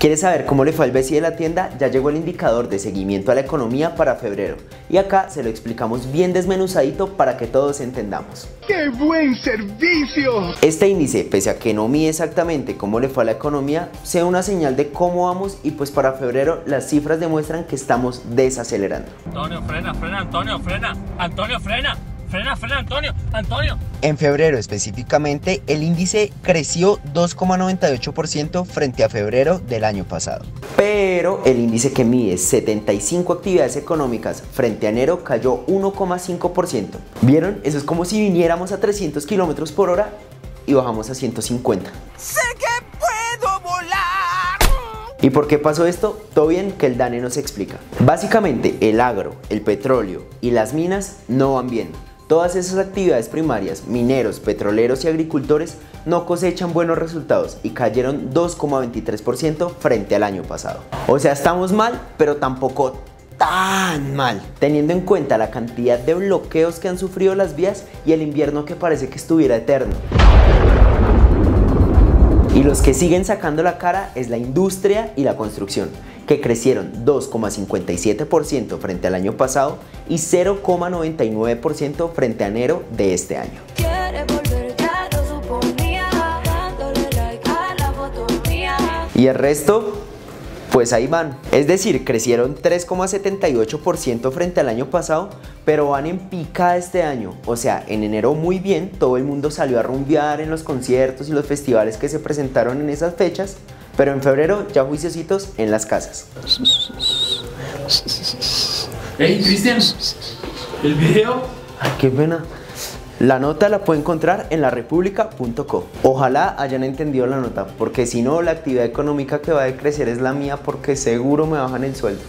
¿Quieres saber cómo le fue al Bessie de la tienda? Ya llegó el indicador de seguimiento a la economía para febrero y acá se lo explicamos bien desmenuzadito para que todos entendamos. ¡Qué buen servicio! Este índice, pese a que no mide exactamente cómo le fue a la economía, sea una señal de cómo vamos y pues para febrero las cifras demuestran que estamos desacelerando. Antonio, frena, frena, Antonio, frena, Antonio, frena. Frena, frena, Antonio, Antonio. En febrero específicamente, el índice creció 2,98% frente a febrero del año pasado. Pero el índice que mide 75 actividades económicas frente a enero cayó 1,5%. ¿Vieron? Eso es como si viniéramos a 300 km por hora y bajamos a 150. ¡Sé que puedo volar! ¿Y por qué pasó esto? Todo bien que el DANE nos explica. Básicamente, el agro, el petróleo y las minas no van bien. Todas esas actividades primarias, mineros, petroleros y agricultores, no cosechan buenos resultados y cayeron 2,23% frente al año pasado. O sea, estamos mal, pero tampoco tan mal, teniendo en cuenta la cantidad de bloqueos que han sufrido las vías y el invierno que parece que estuviera eterno. Y los que siguen sacando la cara es la industria y la construcción, que crecieron 2,57% frente al año pasado y 0,99% frente a enero de este año. Y el resto, pues ahí van. Es decir, crecieron 3,78% frente al año pasado, pero van en pica este año. O sea, en enero muy bien, todo el mundo salió a rumbear en los conciertos y los festivales que se presentaron en esas fechas, pero en febrero ya juiciositos en las casas. Hey, Cristian, ¿el video? Ay, qué pena. La nota la puede encontrar en la república.co. Ojalá hayan entendido la nota, porque si no, la actividad económica que va a decrecer es la mía, porque seguro me bajan el sueldo.